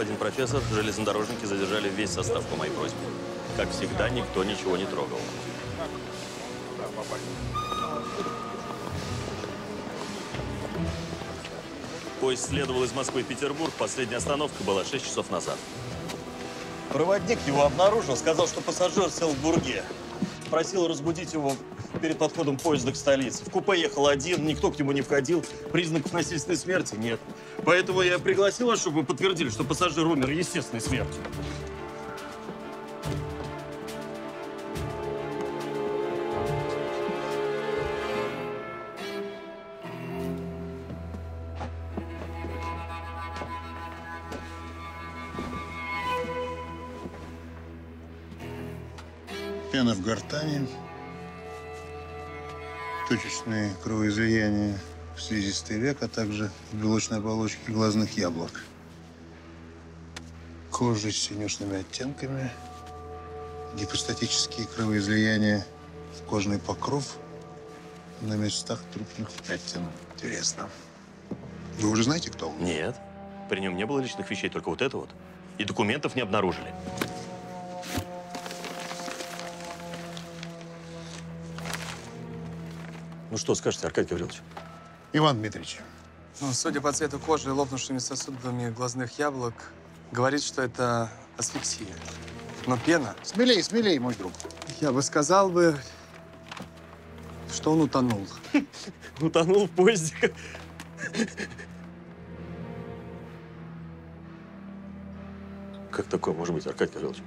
Господин профессор, железнодорожники задержали весь состав по моей просьбе. Как всегда, никто ничего не трогал. Поезд следовал из Москвы в Петербург. Последняя остановка была 6 часов назад. Проводник его обнаружил, сказал, что пассажир сел в Бурге. Просил разбудить его перед подходом поезда к столице. В купе ехал один, никто к нему не входил. Признаков насильственной смерти нет. Поэтому я пригласил вас, чтобы вы подтвердили, что пассажир умер естественной смертью. Пена в гортани, точечные кровоизлияния в слизистый век, а также в белочной оболочке глазных яблок. Кожа с синюшными оттенками, гипостатические кровоизлияния в кожный покров на местах трупных пятен. Интересно. Вы уже знаете, кто он? Нет. При нем не было личных вещей, только вот это вот. И документов не обнаружили. Ну что скажете, Аркадий Гаврилович? Иван Дмитриевич, Ну, судя по цвету кожи и лопнувшими сосудами глазных яблок, говорит, что это асфиксия. Но пена, смелей, смелей, мой друг. я бы сказал бы, что он утонул. Утонул в поезде. Как такое может быть, Аркадий Гаврилович?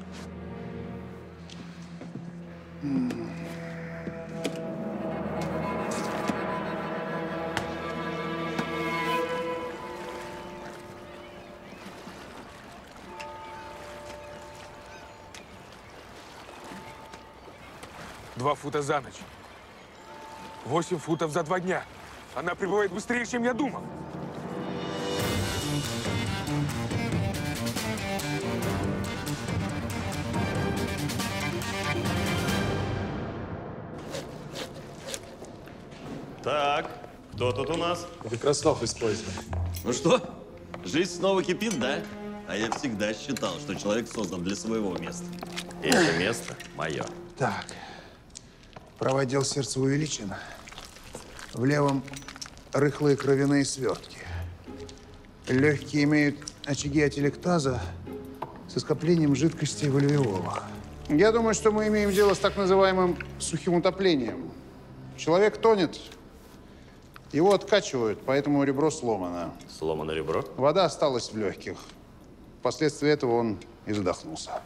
Два фута за ночь. Восемь футов за два дня. Она прибывает быстрее, чем я думал. Так, кто тут у нас? Это Краснов из поезда. Ну что, жизнь снова кипит, да? А я всегда считал, что человек создан для своего места. Это место мое. Так. Правое отдел сердца увеличено. В левом рыхлые кровяные свертки. Легкие имеют очаги ателектаза со скоплением жидкости в альвеолах. Я думаю, что мы имеем дело с так называемым сухим утоплением. Человек тонет, его откачивают, поэтому ребро сломано. Сломано ребро? Вода осталась в легких. Впоследствии этого он и задохнулся.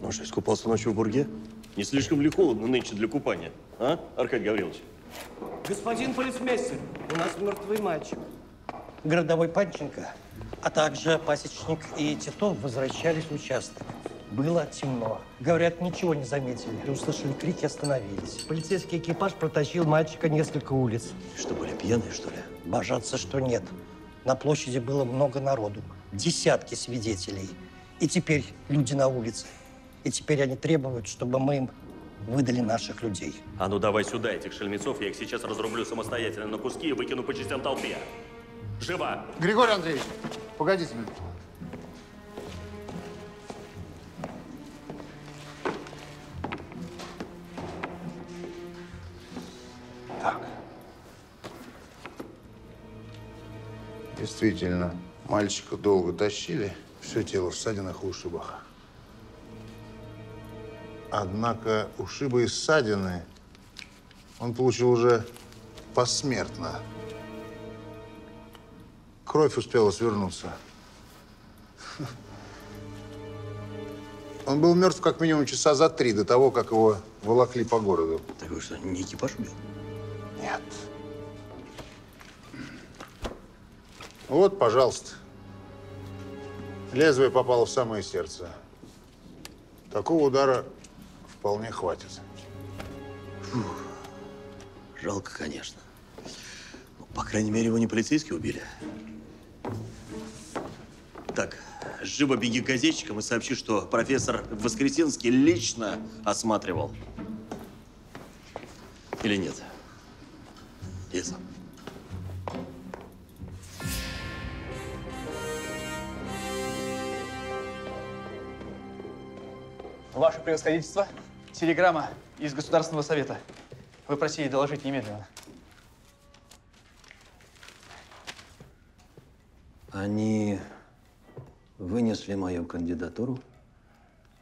Ну что, искупался ночью в Бурге? Не слишком ли холодно нынче для купания, а, Аркадий Гаврилович? Господин полицмейстер, у нас мертвый мальчик. Городовой Панченко, а также пасечник и Титов возвращались в участок. Было темно. Говорят, ничего не заметили. Услышали крики, остановились. Полицейский экипаж протащил мальчика несколько улиц. Что, были пьяные, что ли? Божаться, что нет. На площади было много народу. Десятки свидетелей. И теперь люди на улице. И теперь они требуют, чтобы мы им выдали наших людей. А ну давай сюда этих шельмецов, я их сейчас разрублю самостоятельно на куски и выкину по частям толпе. Живо! Григорий Андреевич, погодите минуту. Так. Действительно, мальчика долго тащили, все тело в ссадинах и ушибах. Однако ушибы и ссадины он получил уже посмертно. Кровь успела свернуться. Он был мертв как минимум часа за три до того, как его волокли по городу. Так вы что, не экипаж убил? Нет. Вот, пожалуйста. Лезвие попало в самое сердце. Такого удара вполне хватит. Фух. Жалко, конечно. Но, по крайней мере, его не полицейские убили. Так, живо беги к газетчикам и сообщи, что профессор Воскресенский лично осматривал. Или нет? Я. Ваше превосходительство телеграмма из Государственного совета. Вы просили доложить немедленно. Они вынесли мою кандидатуру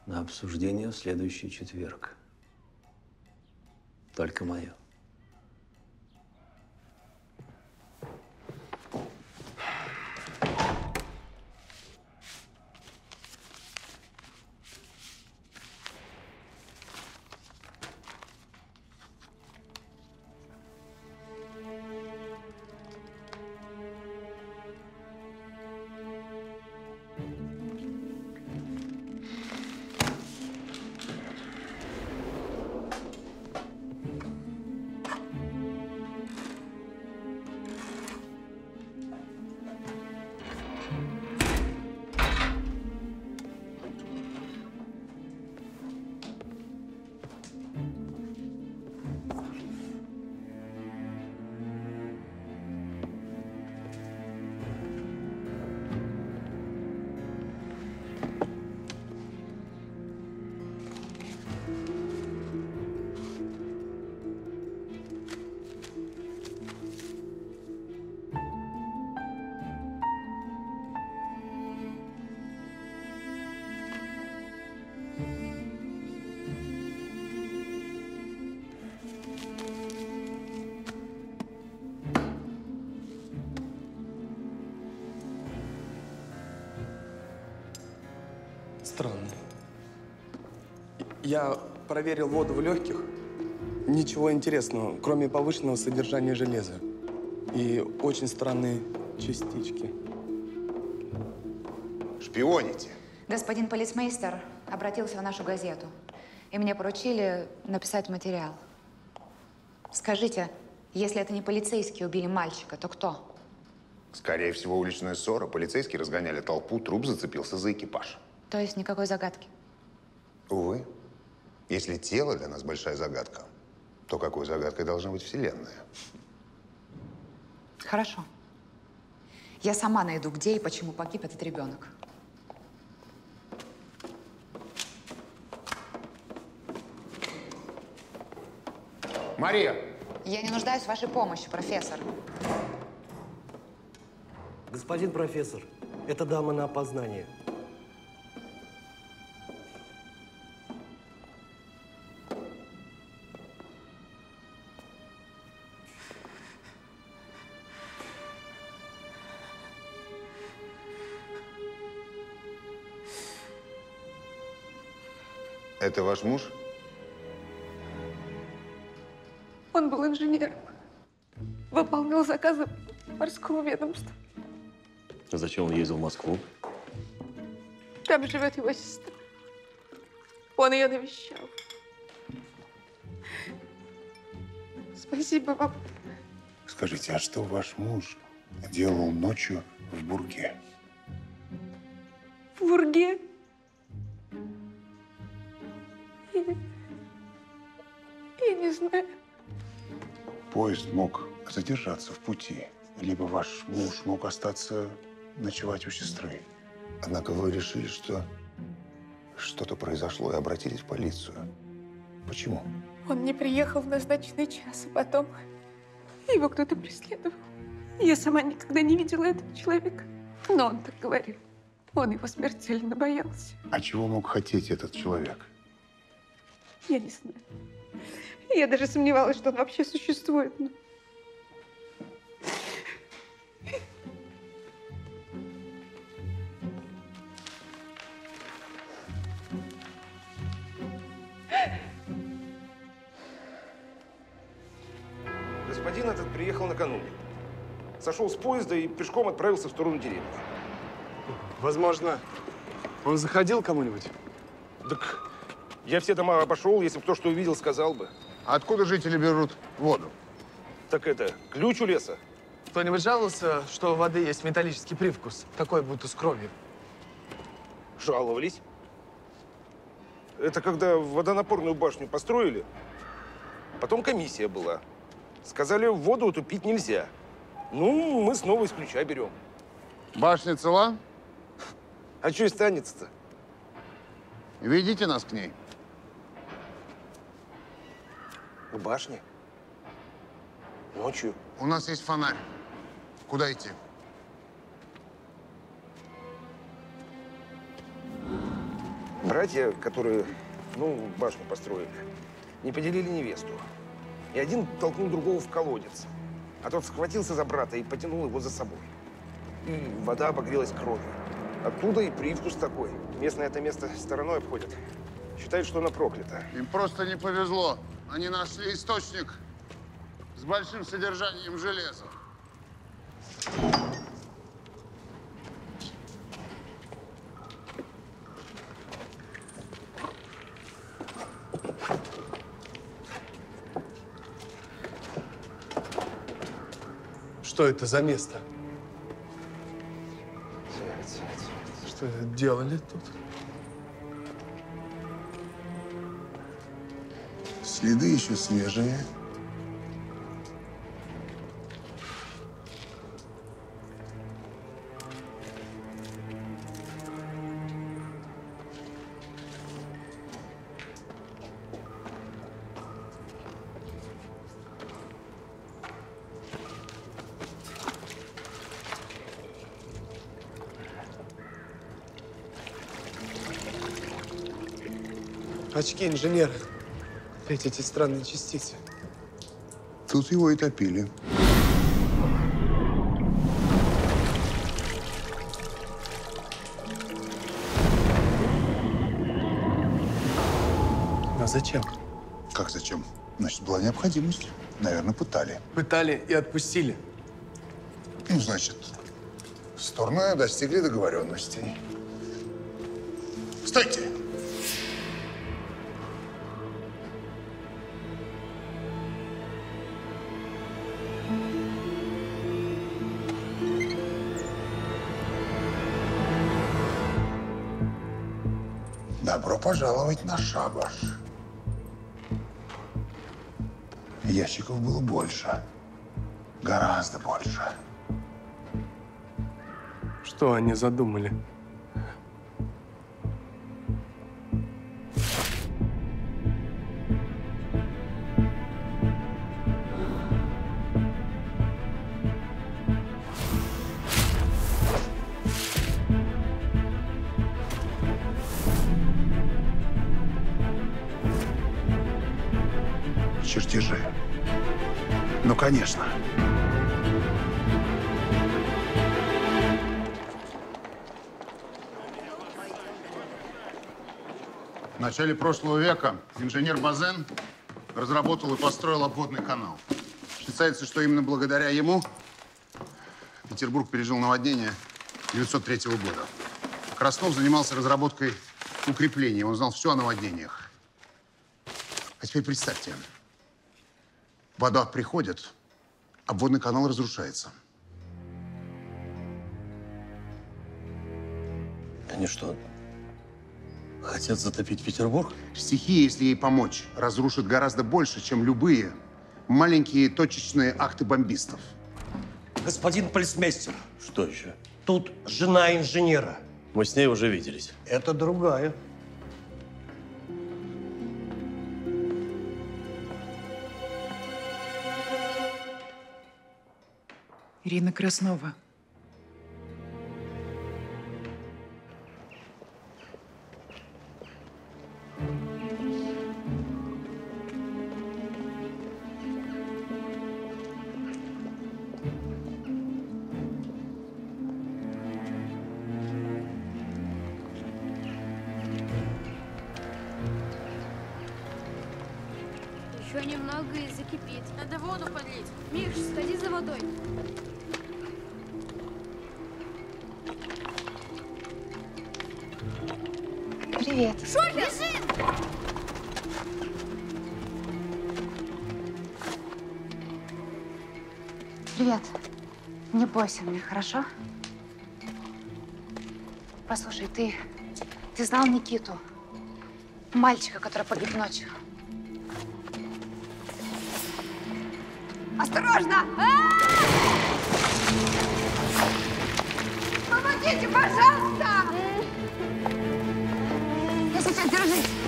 на обсуждение в следующий четверг. Только мою. Я проверил воду в легких. Ничего интересного, кроме повышенного содержания железа. И очень странные частички. Шпионите. Господин полицмейстер обратился в нашу газету, и мне поручили написать материал. Скажите, если это не полицейские убили мальчика, то кто? Скорее всего, уличная ссора. Полицейские разгоняли толпу, труп зацепился за экипаж. То есть никакой загадки. Увы. Если тело для нас большая загадка, то какой загадкой должна быть Вселенная? Хорошо. Я сама найду, где и почему погиб этот ребенок. Мария! Я не нуждаюсь в вашей помощи, профессор. Господин профессор, это дама на опознание. Это ваш муж? Он был инженером. Выполнял заказы морского ведомства. Зачем он ездил в Москву? Там живет его сестра. Он ее навещал. Спасибо вам. Скажите, а что ваш муж делал ночью в Бурге? В Урге. Я, не знаю. Поезд мог задержаться в пути, либо ваш муж мог остаться ночевать у сестры. Однако вы решили, что что-то произошло и обратились в полицию. Почему? Он не приехал в назначенный час, а потом его кто-то преследовал. Я сама никогда не видела этого человека, но он так говорил. Он его смертельно боялся. А чего мог хотеть этот человек? Я не знаю. Я даже сомневалась, что он вообще существует. но- Господин этот приехал накануне. Сошел с поезда и пешком отправился в сторону деревни. Возможно, он заходил к кому-нибудь? Так я все дома обошел, если бы кто что увидел, сказал бы. А откуда жители берут воду? Так это, ключ у леса. Кто-нибудь жаловался, что у воды есть металлический привкус, такой будто с кровью? Жаловались. Это когда водонапорную башню построили. Потом комиссия была. Сказали, воду эту пить нельзя. Ну, мы снова из ключа берем. Башня цела? А что и станется-то? Ведите нас к ней. К башне? Ночью? У нас есть фонарь. Куда идти? Братья, которые, ну, башню построили, не поделили невесту. И один толкнул другого в колодец. А тот схватился за брата и потянул его за собой. И вода обогрелась кровью. Оттуда и привкус такой. Местные это место стороной обходят. Считают, что оно проклято. Им просто не повезло. Они нашли источник с большим содержанием железа. Что это за место? Что делали тут? Следы еще свежие. Очки инженера. Эти, эти странные частицы. Тут его и топили. А зачем? Как зачем? Значит, была необходимость. Наверное, пытали. Пытали и отпустили. Ну, значит, стороны достигли договоренностей. Стойте! Пожаловать на шабаш. Ящиков было больше. Гораздо больше. Что они задумали? Начале прошлого века инженер Базен разработал и построил обводный канал. Считается, что именно благодаря ему Петербург пережил наводнение 903 года. Краснов занимался разработкой укреплений. Он знал все о наводнениях. А теперь представьте, вода приходит, обводный канал разрушается. Они что, хотят затопить Петербург? Стихия, если ей помочь, разрушит гораздо больше, чем любые маленькие точечные акты бомбистов. Господин полицмейстер, Что еще? тут жена инженера. Мы с ней уже виделись. Это другая. Ирина Краснова. Не бойся меня, хорошо? Послушай, ты... Ты знал Никиту? Мальчика, который погиб ночью. Осторожно! А! Помогите, пожалуйста! Я сейчас держись.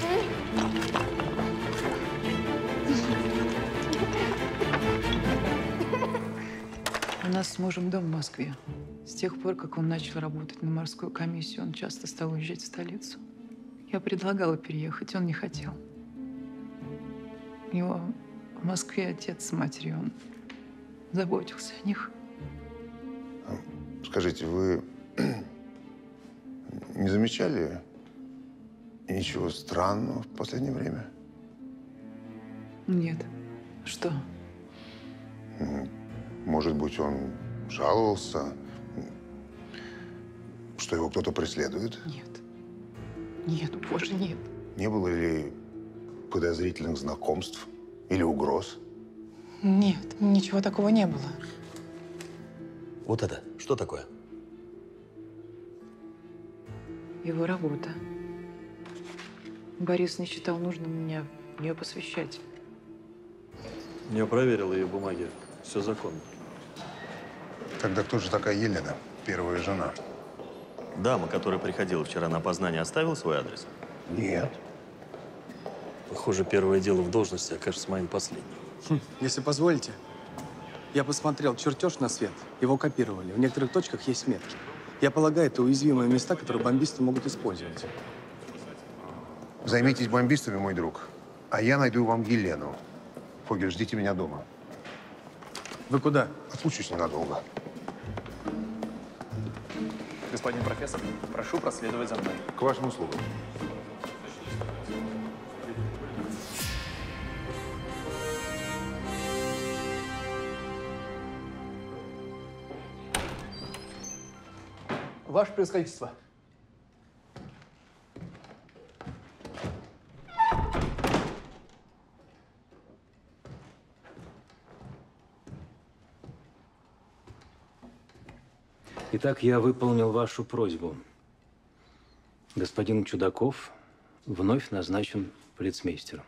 Нас с мужем дом в Москве. С тех пор, как он начал работать на морскую комиссию, он часто стал уезжать в столицу. Я предлагала переехать, он не хотел. У него в Москве отец с матерью, он заботился о них. Скажите, вы не замечали ничего странного в последнее время? Нет. Что? Может быть, он жаловался, что его кто-то преследует? Нет. Нет, боже, нет. Не было ли подозрительных знакомств или угроз? Нет, ничего такого не было. Вот это, что такое? Его работа. Борис не считал нужным меня в нее посвящать. Я проверил ее бумаги. Все законно. Тогда кто же такая Елена, первая жена? Дама, которая приходила вчера на опознание, оставила свой адрес? Нет. Похоже, первое дело в должности окажется моим последним. Хм, Если позволите, я посмотрел чертеж на свет, его копировали. В некоторых точках есть метки. Я полагаю, это уязвимые места, которые бомбисты могут использовать. Займитесь бомбистами, мой друг. А я найду вам Елену. Фогель, ждите меня дома. Вы куда? Отлучусь ненадолго. Господин профессор, прошу проследовать за мной. К вашим услугам. Ваше превосходительство. Итак, я выполнил вашу просьбу. Господин Чудаков вновь назначен полицмейстером.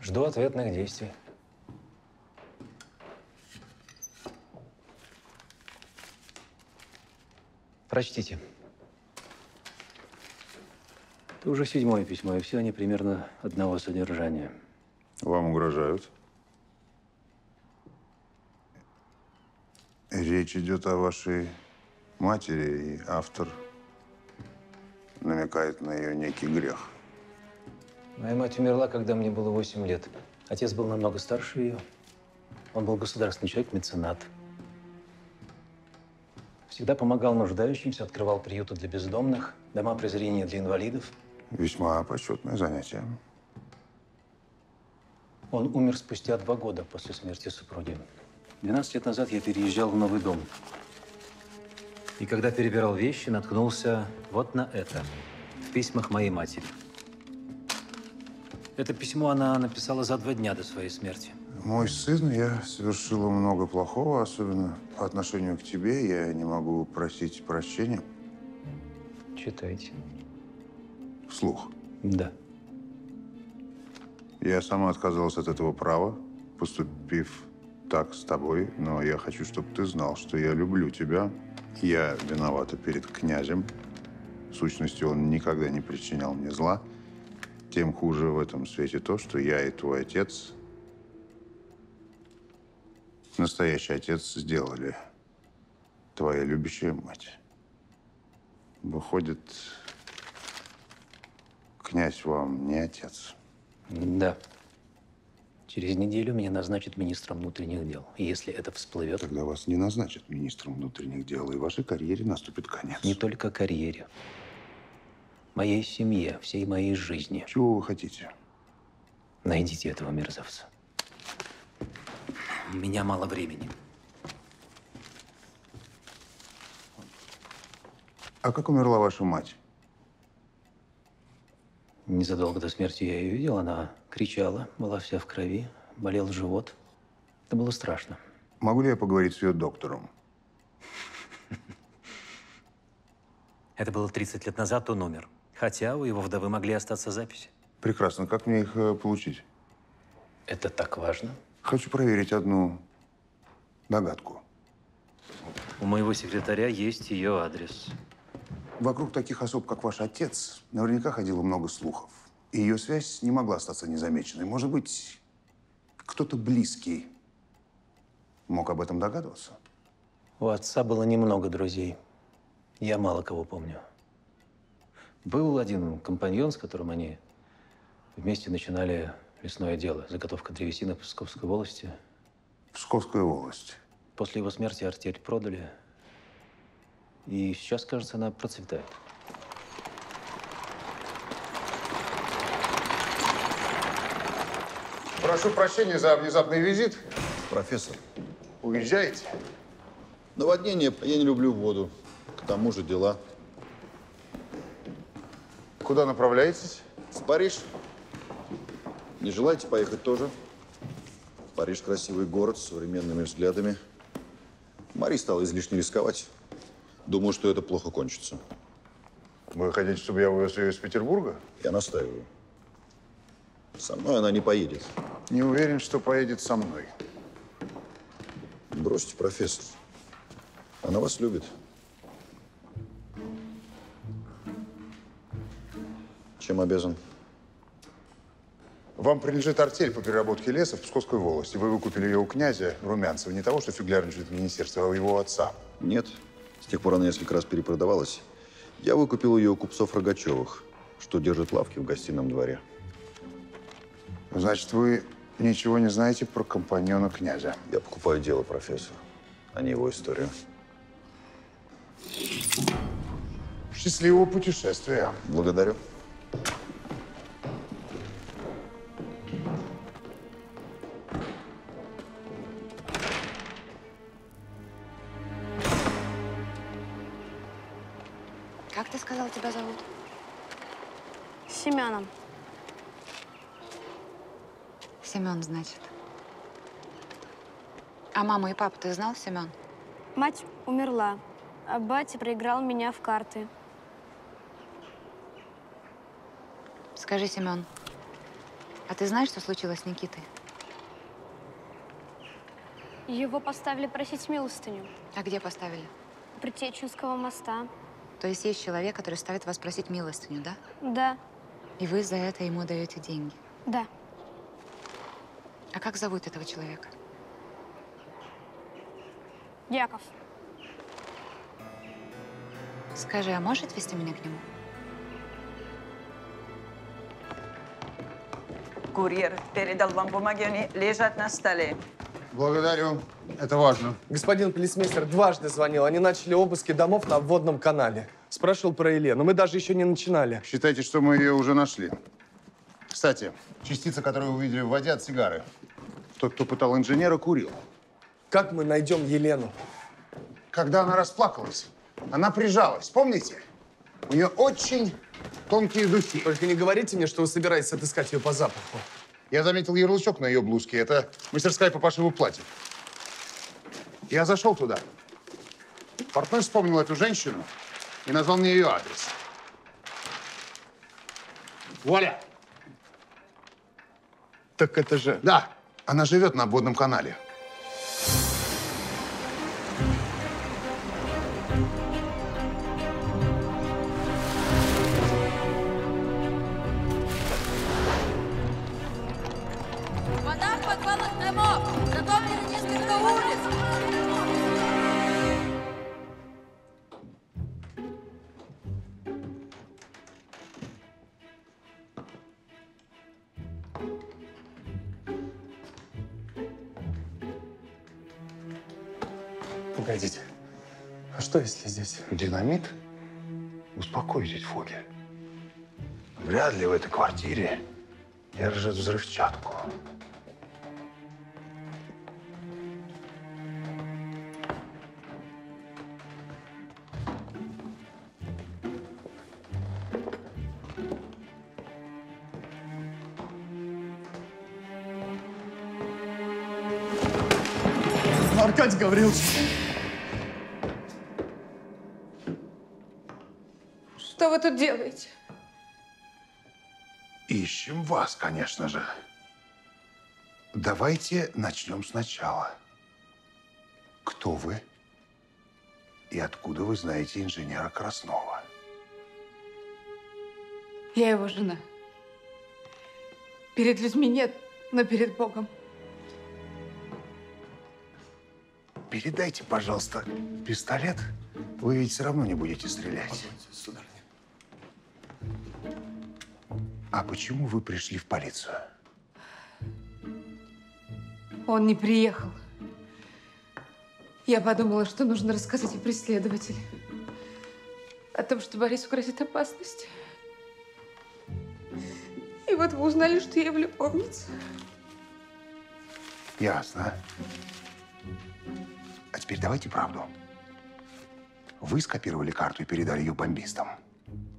Жду ответных действий. Прочтите. Это уже седьмое письмо, и все они примерно одного содержания. Вам угрожают? Речь идет о вашей матери, и автор намекает на ее некий грех. Моя мать умерла, когда мне было 8 лет. Отец был намного старше ее. Он был государственный человек, меценат. Всегда помогал нуждающимся, открывал приюты для бездомных, дома презрения для инвалидов. Весьма почетное занятие. Он умер спустя два года после смерти супруги. 12 лет назад я переезжал в новый дом. И когда перебирал вещи, наткнулся вот на это. В письмах моей матери. Это письмо она написала за два дня до своей смерти. Мой сын, я совершила много плохого, особенно по отношению к тебе. Я не могу просить прощения Читайте. вслух. Да. Я сама отказалась от этого права, поступив так с тобой, но я хочу, чтобы ты знал, что я люблю тебя. Я виновата перед князем. В сущности, он никогда не причинял мне зла. Тем хуже в этом свете то, что я и твой отец, настоящий отец, сделали. Твоя любящая мать. Выходит, князь вам не отец. Да. Через неделю меня назначат министром внутренних дел. И если это всплывет... Тогда вас не назначат министром внутренних дел, и вашей карьере наступит конец. Не только карьере. Моей семье, всей моей жизни. Чего вы хотите? Найдите этого мерзавца. У меня мало времени. А как умерла ваша мать? Незадолго до смерти я ее видел. Она кричала, была вся в крови, болел живот. Это было страшно. Могу ли я поговорить с ее доктором? Это было 30 лет назад, он умер. Хотя у его вдовы могли остаться записи. Прекрасно. Как мне их э, получить? Это так важно. Хочу проверить одну догадку. У моего секретаря есть ее адрес. Вокруг таких особ, как ваш отец, наверняка ходило много слухов. Ее связь не могла остаться незамеченной. Может быть, кто-то близкий мог об этом догадываться? У отца было немного друзей. Я мало кого помню. Был один компаньон, с которым они вместе начинали лесное дело, заготовка древесины в Псковской волости. Псковская волость. После его смерти артель продали. И сейчас, кажется, она процветает. Прошу прощения за внезапный визит. Профессор, Уезжаете? наводнение, я не люблю воду. К тому же дела. Куда направляетесь? В Париж. Не желаете поехать тоже? Париж красивый город с современными взглядами. Мари стала излишне рисковать. Думаю, что это плохо кончится. Вы хотите, чтобы я увез ее из Петербурга? Я настаиваю. Со мной она не поедет. Не уверен, что поедет со мной. Бросьте, профессор. Она вас любит. Чем обязан? Вам принадлежит артель по переработке леса в Псковской волости. Вы выкупили ее у князя Румянцева. Не того, что фиглярничает в министерстве, а у его отца. Нет. С тех пор она несколько раз перепродавалась. Я выкупил ее у купцов Рогачевых, что держат лавки в гостином дворе. Значит, вы ничего не знаете про компаньона князя? Я покупаю дело, профессор, а не его историю. Счастливого путешествия. Благодарю. Семен, значит. А маму и папу ты знал, Семен? Мать умерла, а батя проиграл меня в карты. Скажи, Семен, а ты знаешь, что случилось с Никитой? Его поставили просить милостыню. А где поставили? У Притеченского моста. То есть есть человек, который ставит вас просить милостыню, да? Да, И вы за это ему даете деньги. да. А как зовут этого человека? Яков. Скажи, а можешь отвезти меня к нему? Курьер передал вам бумаги, они лежат на столе. Благодарю. Это важно. Господин полицмейстер дважды звонил. Они начали обыски домов на обводном канале. Спрашивал про Елену. Мы даже еще не начинали. Считайте, что мы ее уже нашли. Кстати, частица, которую вы увидели в воде от сигары. Тот, кто пытал инженера, курил. Как мы найдем Елену? Когда она расплакалась, она прижалась. Помните? У нее очень тонкие духи. Только не говорите мне, что вы собираетесь отыскать ее по запаху. Я заметил ярлычок на ее блузке. Это мастерская по пошиву платьев. Я зашел туда. Портной вспомнил эту женщину и назвал мне ее адрес. Вуаля! Так это же... Да, она живет на обводном канале. biri. Давайте начнем сначала. Кто вы? И откуда вы знаете инженера Краснова? Я его жена. Перед людьми нет, но перед Богом. Передайте, пожалуйста, пистолет. Вы ведь все равно не будете стрелять. А почему вы пришли в полицию? Он не приехал. Я подумала, что нужно рассказать о преследователе. О том, что Борису грозит опасность. И вот вы узнали, что я его любовница. Ясно. А теперь давайте правду. Вы скопировали карту и передали ее бомбистам.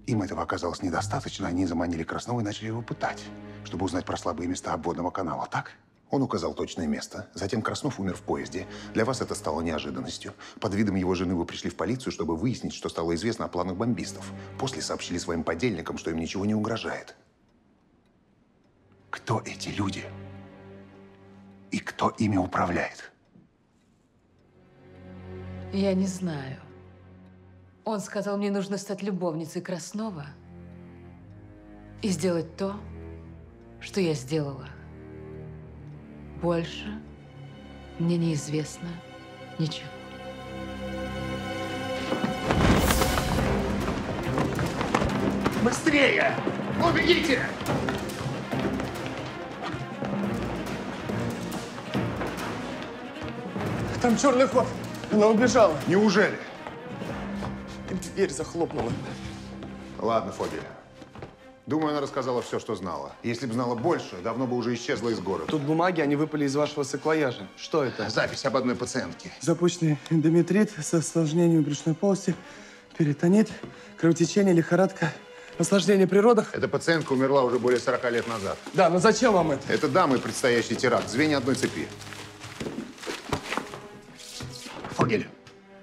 Им этого оказалось недостаточно, они заманили Краснова и начали его пытать, чтобы узнать про слабые места обводного канала, так? Он указал точное место. Затем Краснов умер в поезде. Для вас это стало неожиданностью. Под видом его жены вы пришли в полицию, чтобы выяснить, что стало известно о планах бомбистов. После сообщили своим подельникам, что им ничего не угрожает. Кто эти люди? И кто ими управляет? Я не знаю. Он сказал, мне нужно стать любовницей Краснова и сделать то, что я сделала. Больше мне неизвестно ничего. Быстрее! Убегите! Там черный ход. Она убежала. Неужели? Дверь захлопнула. Ладно, Фогель. Думаю, она рассказала все, что знала. Если бы знала больше, давно бы уже исчезла из города. Тут бумаги, они выпали из вашего саквояжа. Что это? Запись об одной пациентке. Запущенный эндометрит с осложнением брюшной полости, перитонит, кровотечение, лихорадка, осложнение при родах. Эта пациентка умерла уже более 40 лет назад. Да, но зачем вам это? Это дамы предстоящий теракт, звенья одной цепи. Фогель,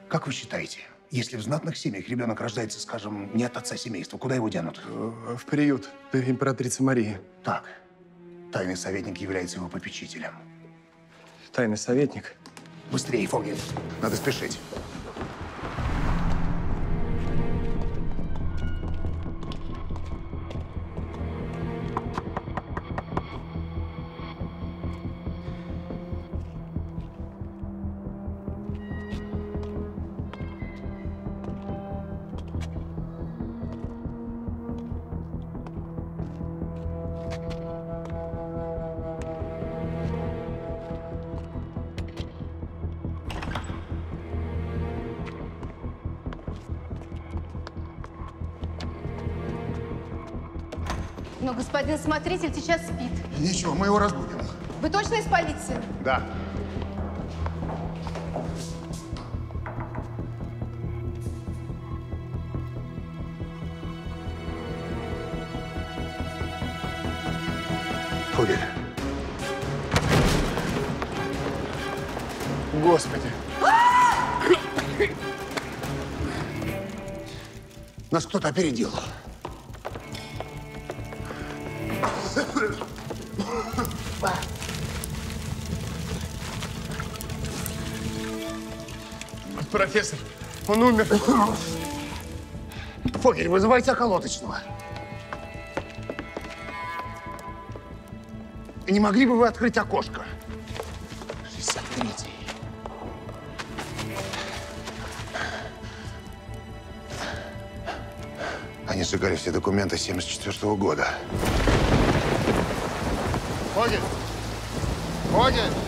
как вы считаете, если в знатных семьях ребенок рождается, скажем, не от отца семейства, куда его тянут? В приют императрицы Марии. Так. Тайный советник является его попечителем. Тайный советник? Быстрее, Фогель. Надо спешить. Мы его разбудим. Вы точно из полиции? Да. Фогель. Господи. Нас кто-то опередил. Профессор, он умер. Фогель, вызывайте околоточного. Не могли бы вы открыть окошко? 63-й. Они сжигали все документы 74 -го года. Фогель! Фогель!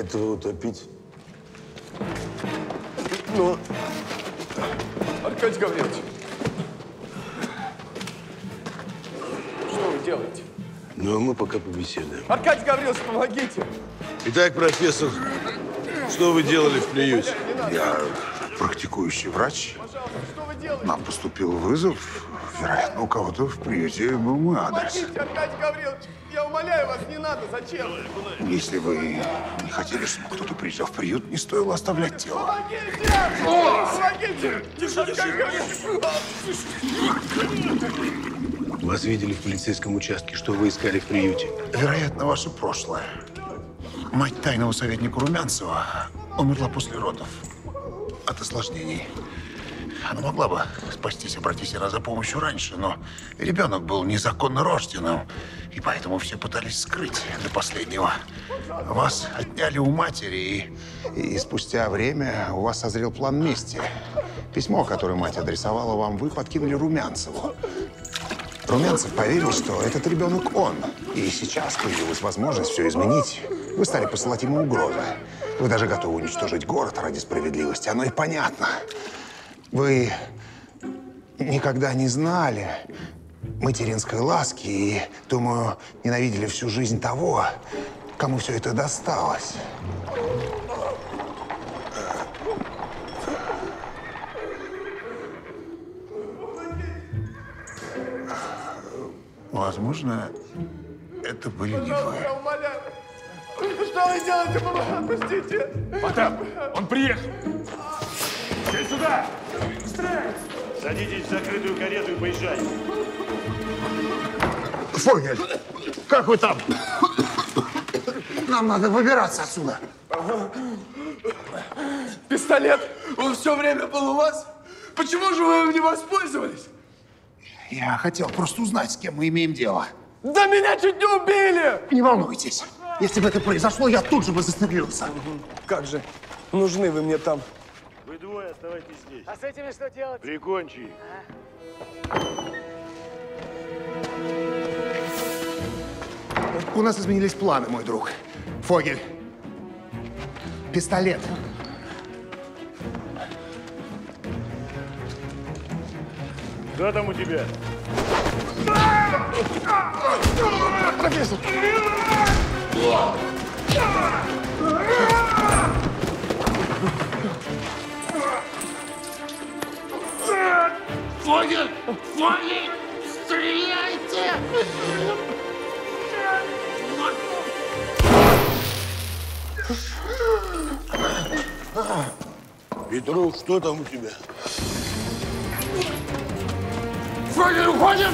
Этого утопить? Ну, Аркадий Гаврилович, что вы делаете? Ну, а мы пока побеседуем. Аркадий Гаврилович, помогите! Итак, профессор, что вы делали в приюте? Я практикующий врач. Нам поступил вызов. Вероятно, у кого-то в приюте был мой адрес. Помогите, Аркадий Гаврилович! Умоляю вас, не надо, зачем? Если вы не хотели, чтобы кто-то приезжал в приют, не стоило оставлять тело. Помогите! Помогите! Вас видели в полицейском участке. Что вы искали в приюте? Вероятно, ваше прошлое. Мать тайного советника Румянцева умерла после родов от осложнений. Она могла бы спастись, обратись она за помощью раньше, но ребенок был незаконно рожденным, и поэтому все пытались скрыть до последнего. Вас отняли у матери, и, и спустя время у вас созрел план мести. Письмо, которое мать адресовала вам, вы подкинули Румянцеву. Румянцев поверил, что этот ребенок он. И сейчас появилась возможность все изменить. Вы стали посылать ему угрозы. Вы даже готовы уничтожить город ради справедливости. Оно и понятно. Вы никогда не знали материнской ласки и, думаю, ненавидели всю жизнь того, кому все это досталось. Возможно, это были не вы. Что вы делаете? Отпустите! Потап, он приехал! Сядь сюда! Садитесь в закрытую карету и поезжайте. Фогель, как вы там? Нам надо выбираться отсюда. Пистолет! Он все время был у вас? Почему же вы им не воспользовались? Я хотел просто узнать, с кем мы имеем дело. Да меня чуть не убили! Не волнуйтесь. Если бы это произошло, я тут же бы застрелился. Как же? Нужны вы мне там. Вы двое оставайтесь здесь. А с этими что делать? Прикончи их. У нас изменились планы, мой друг. Фогель. Пистолет. Что там у тебя? Профессор! Фогель! Фогель! Стреляйте! Петров, что там у тебя? Фогель, уходим!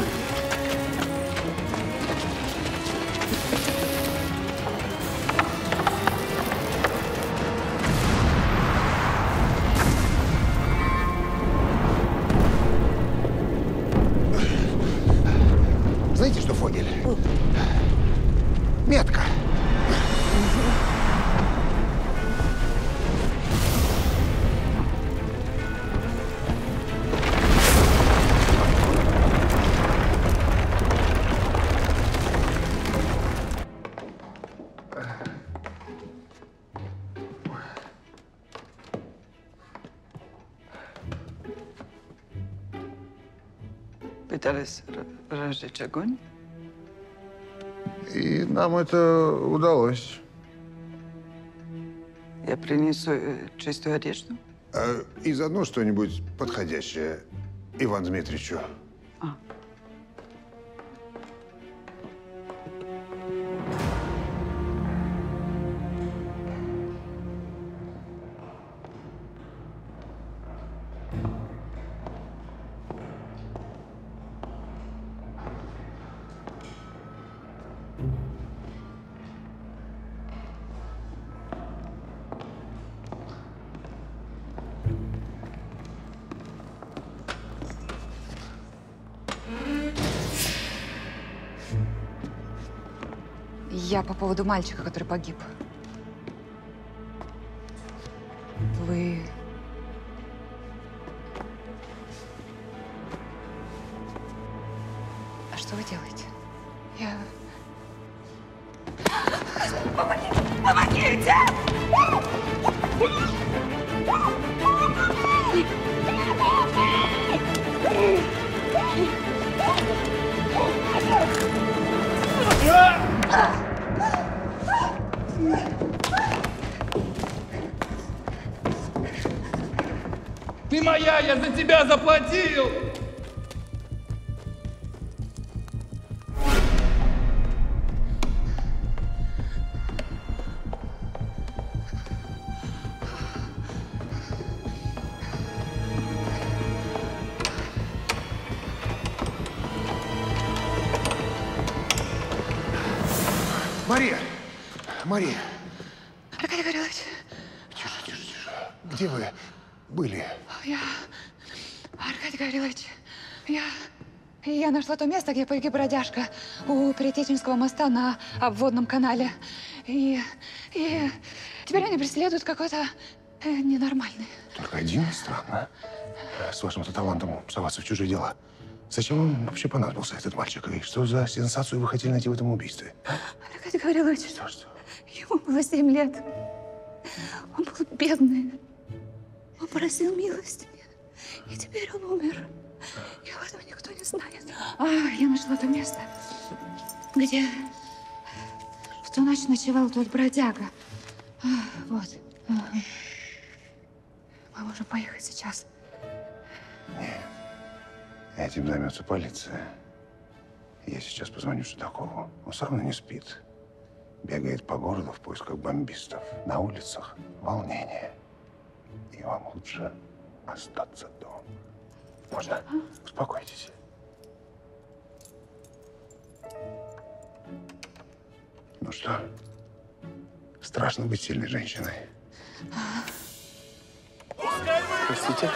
Пытались р- разжечь огонь? И нам это удалось. Я принесу чистую одежду. А, и заодно что-нибудь подходящее Ивану Дмитриевичу. Я по поводу мальчика, который погиб. Вы... А что вы делаете? Я... Помогите! Ты моя, я за тебя заплатил! То место, где погиб бродяжка у Перетеченского моста на обводном канале. И, и теперь они преследуют какой-то э, ненормальный. Только один? Странно. С вашим-то талантом соваться в чужие дела. Зачем вам вообще понадобился этот мальчик? И что за сенсацию вы хотели найти в этом убийстве? Аркадий Гаврилович, ему было семь лет. Он был бедный. Он просил милости. И теперь он умер. И об этом никто не знает. А, я нашла то место, где в ту ночь ночевал тот бродяга. А, вот. Ага. Мы можем поехать сейчас. Этим займется полиция. Я сейчас позвоню Судакову. Он все равно не спит. Бегает по городу в поисках бомбистов. На улицах волнение. И вам лучше остаться дома. Можно? Успокойтесь. Ну что? Страшно быть сильной женщиной. Простите?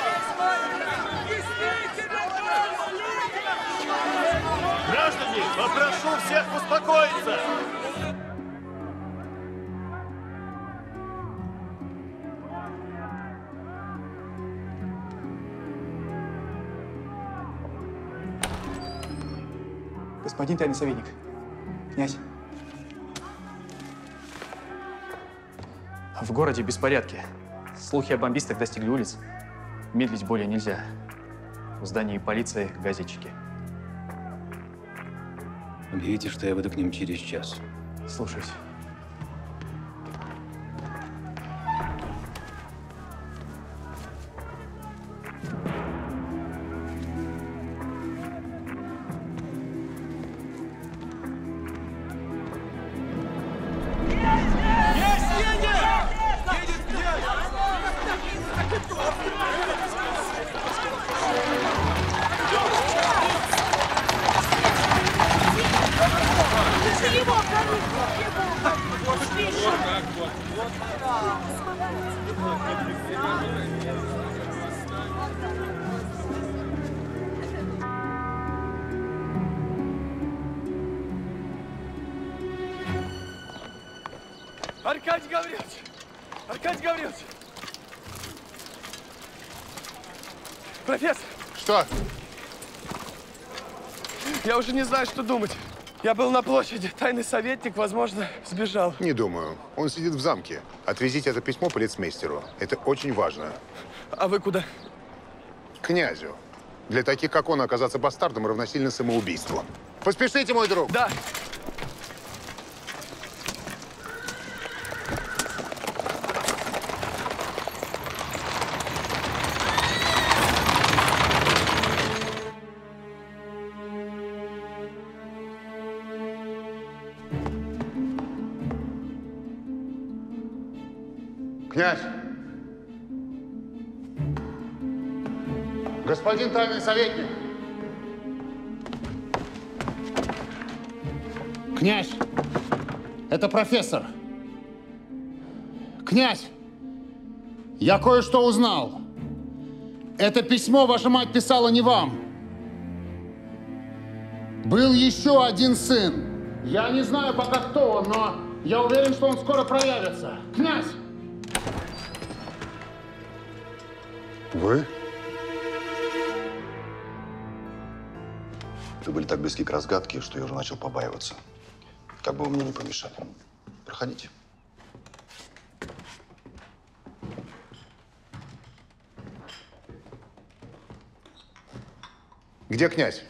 Граждане, попрошу всех успокоиться! Господин тайный советник. Князь. В городе беспорядки. Слухи о бомбистах достигли улиц. Медлить более нельзя. В здании полиции газетчики. Объявите, что я выйду к ним через час. Слушаюсь. Аркадий Гаврилович! Аркадий Гаврилович! Профессор! Что? Я уже не знаю, что думать. Я был на площади. Тайный советник, возможно, сбежал. Не думаю. Он сидит в замке. Отвезите это письмо полицмейстеру. Это очень важно. А вы куда? Князю. Для таких, как он, оказаться бастардом равносильно самоубийству. Поспешите, мой друг. Да. Господин тайный советник! Князь, это профессор. Князь, я кое-что узнал. Это письмо ваша мать писала не вам. Был еще один сын. Я не знаю пока кто он, но я уверен, что он скоро проявится. Князь! Вы? Вы были так близки к разгадке, что я уже начал побаиваться. Как бы вы мне не помешали. Проходите. Где князь?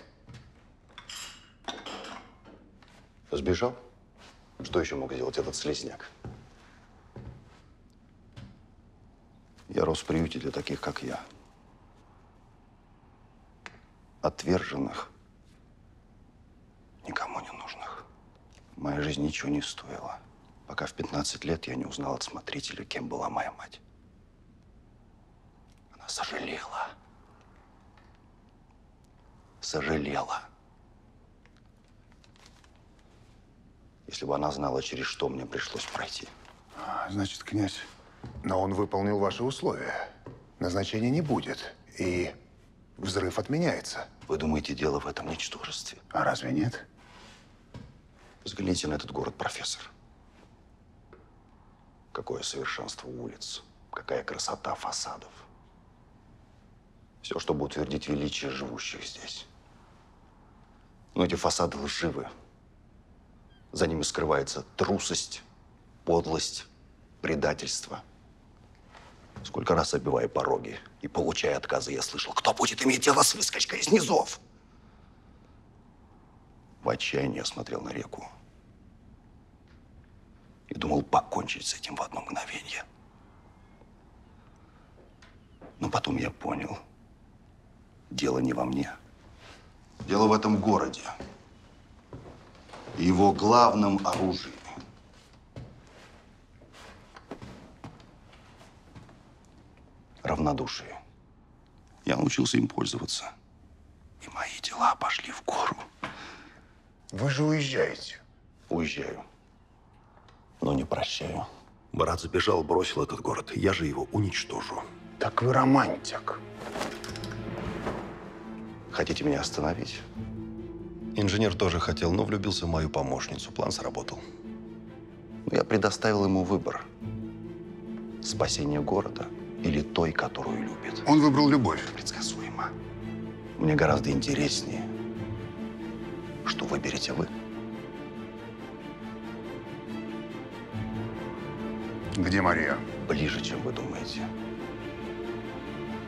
Сбежал? Что еще мог сделать этот слезняк? Я рос в приюте для таких, как я. Отверженных, Моя жизнь ничего не стоила, пока в 15 лет я не узнал от смотрителя, кем была моя мать. Она сожалела. Сожалела. Если бы она знала, через что мне пришлось пройти. А, Значит, князь, но он выполнил ваши условия. Назначения не будет. И взрыв отменяется. Вы думаете, дело в этом ничтожестве? А разве нет? Взгляните на этот город, профессор. Какое совершенство улиц, какая красота фасадов. Все, чтобы утвердить величие живущих здесь. Но эти фасады лживы. За ними скрывается трусость, подлость, предательство. Сколько раз обивая пороги и получая отказы, я слышал, кто будет иметь дело с выскочкой из низов. В отчаянии я смотрел на реку и думал покончить с этим в одно мгновение. Но потом я понял, дело не во мне. Дело в этом городе. Его главном оружии. Равнодушие. Я научился им пользоваться. И мои дела пошли в. Вы же уезжаете. Уезжаю. Но не прощаю. Брат забежал, бросил этот город. Я же его уничтожу. Так вы романтик. Хотите меня остановить? Инженер тоже хотел, но влюбился в мою помощницу. План сработал. Но я предоставил ему выбор. Спасение города или той, которую любит. Он выбрал любовь. Предсказуемо. Мне гораздо интереснее, что выберете вы. Где Мария? Ближе, чем вы думаете.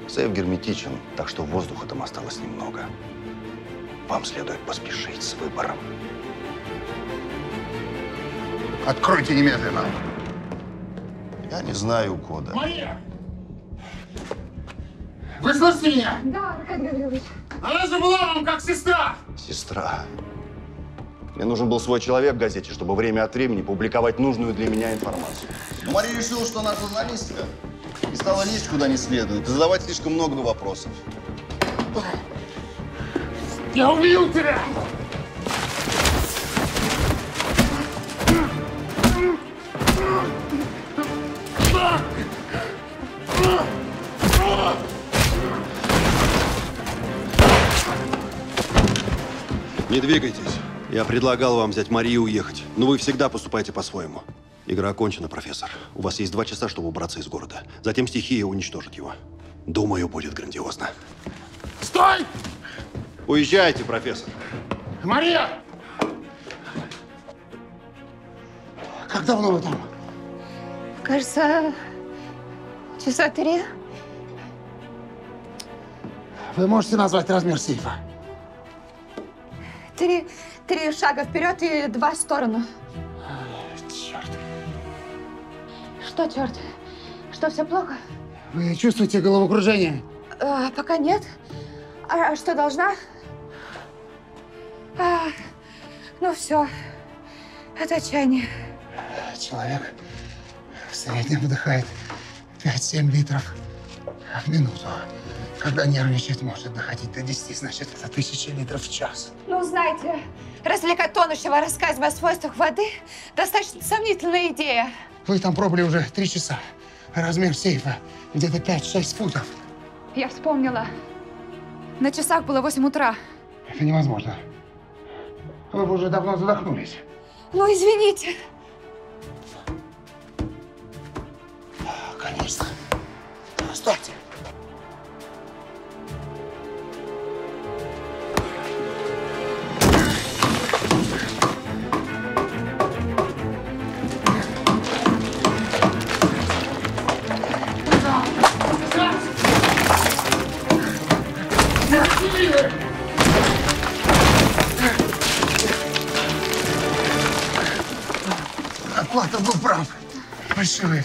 Сейф герметичен, так что воздуха там осталось немного. Вам следует поспешить с выбором. Откройте немедленно. Я не знаю кода. Мария! Вы слышите меня? Да, Аркадий Гаврилович. Она же была вам как сестра! Сестра. Мне нужен был свой человек в газете, чтобы время от времени публиковать нужную для меня информацию. Но Мария решила, что она журналистка. И стала лезть куда не следует, и задавать слишком много вопросов. Я убью тебя! Не двигайтесь. Я предлагал вам взять Марию и уехать, но вы всегда поступаете по-своему. Игра окончена, профессор. У вас есть два часа, чтобы убраться из города. Затем стихия уничтожит его. Думаю, будет грандиозно. Стой! Уезжайте, профессор. Мария! Как давно вы там? Кажется, часа три. Вы можете назвать размер сейфа? Три, три шага вперед и два в сторону. Черт. Что, черт? Что, все плохо? Вы чувствуете головокружение? А, пока нет. А, а что, должна? А, ну все. Это отчаяние. Человек в среднем вдыхает 5-7 литров в минуту. Когда нервничает, может доходить до 10, значит, это тысячи литров в час. Ну, знаете, развлекать тонущего рассказывая о свойствах воды достаточно сомнительная идея. Вы там пробыли уже три часа. Размер сейфа где-то 5-6 футов. Я вспомнила. На часах было 8 утра. Это невозможно. Вы бы уже давно задохнулись. Ну, извините. Конечно. Стойте.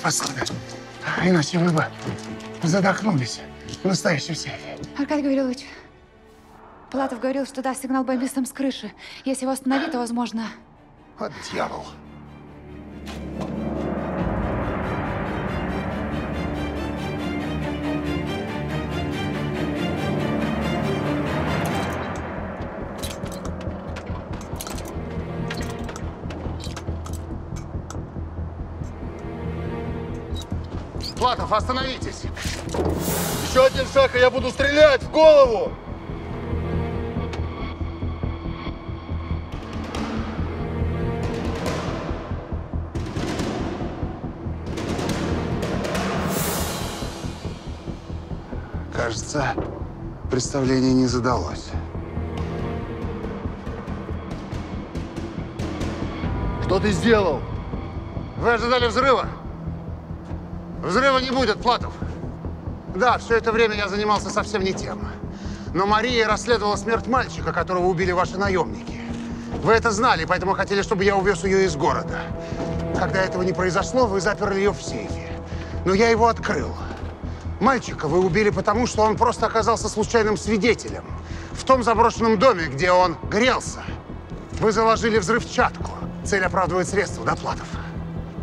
Фасады. Иначе вы бы задохнулись в настоящем сейфе. Аркадий Гаврилович, Платов говорил, что даст сигнал бомбистам с крыши. Если его остановить, то, возможно... Вот дьявол. Платов, остановитесь! Еще один шаг, и я буду стрелять в голову! Кажется, представление не задалось. Что ты сделал? Вы ожидали взрыва? Взрыва не будет, Платов. Да, все это время я занимался совсем не тем. Но Мария расследовала смерть мальчика, которого убили ваши наемники. Вы это знали, поэтому хотели, чтобы я увез ее из города. Когда этого не произошло, вы заперли ее в сейфе. Но я его открыл. Мальчика вы убили потому, что он просто оказался случайным свидетелем. В том заброшенном доме, где он грелся. Вы заложили взрывчатку. Цель оправдывает средства, да, Платов?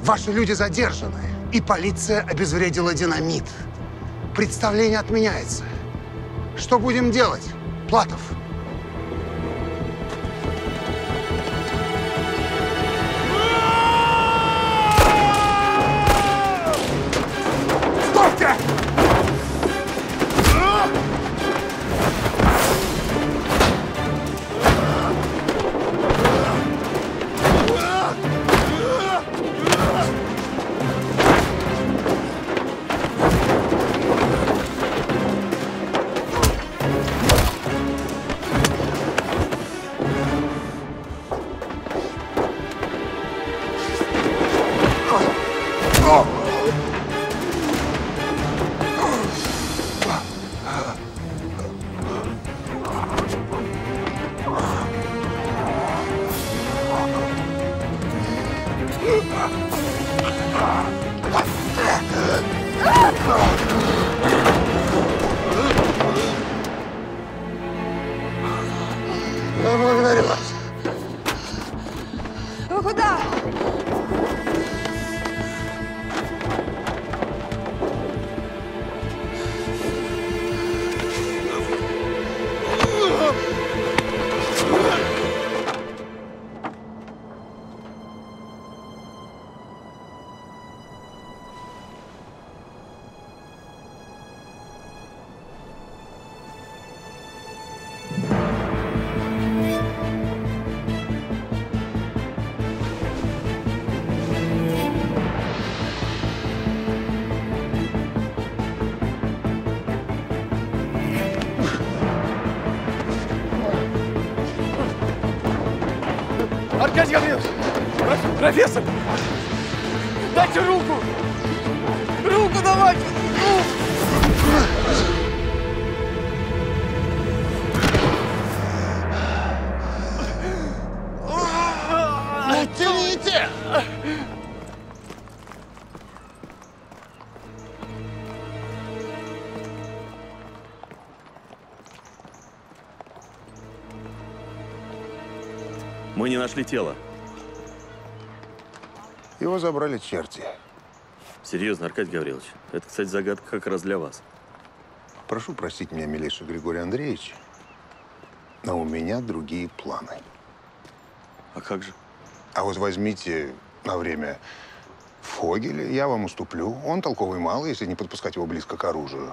Ваши люди задержаны, и полиция обезвредила динамит. Представление отменяется. Что будем делать, Платов? Аркадий Гаврилович! Проф- Профессор! Дайте руку! Руку давайте! Тяните! Мы не нашли тело. Его забрали черти. Серьезно, Аркадий Гаврилович. Это, кстати, загадка как раз для вас. Прошу простить меня, милейший Григорий Андреевич, но у меня другие планы. А как же? А вот возьмите на время Фогеля, я вам уступлю. Он толковый малый, если не подпускать его близко к оружию.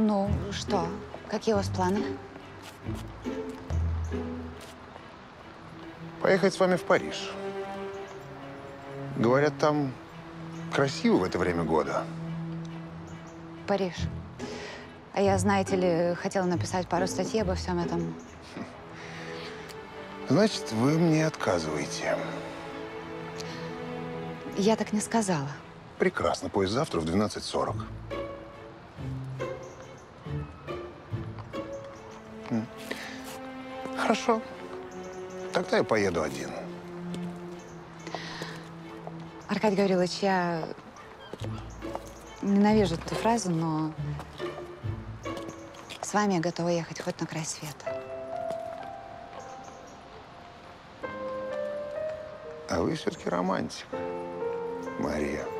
Ну, что? Какие у вас планы? Поехать с вами в Париж. Говорят, там красиво в это время года. Париж. А я, знаете ли, хотела написать пару статей обо всем этом. Значит, вы мне отказываете. Я так не сказала. Прекрасно. Поезд завтра в 12.40. Хорошо. Тогда я поеду один. Аркадий Гаврилович, я ненавижу эту фразу, но с вами я готова ехать хоть на край света. А вы все-таки романтик, Мария.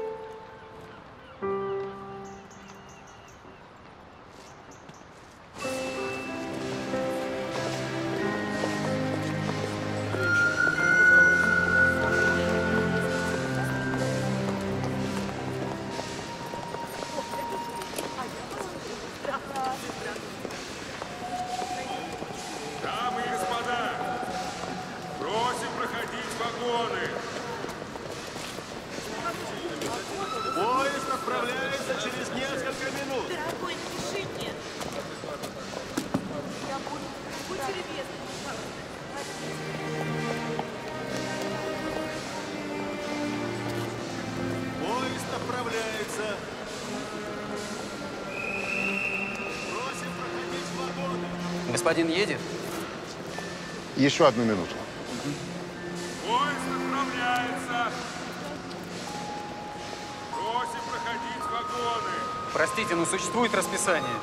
Господин едет? Еще одну минуту. Поезд отправляется. Просим проходить вагоны. Простите, но существует расписание.